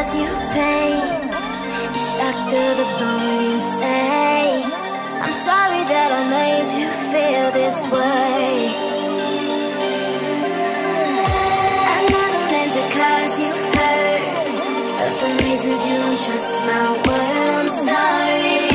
cause you pain. Shocked to the bone, you say. I'm sorry that I made you feel this way. I never meant to cause you hurt. But for reasons you don't trust my word, I'm sorry.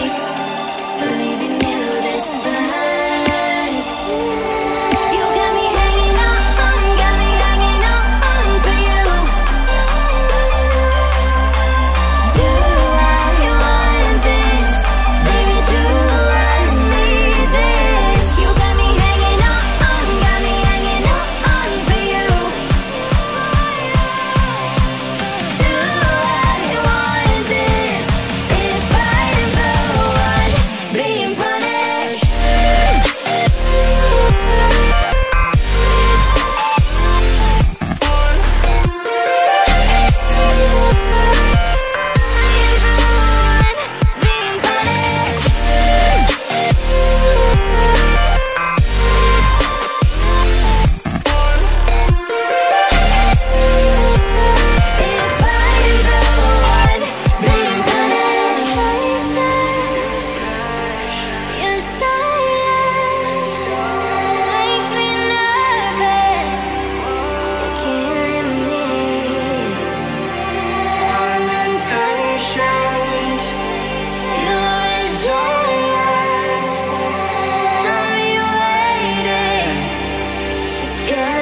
sky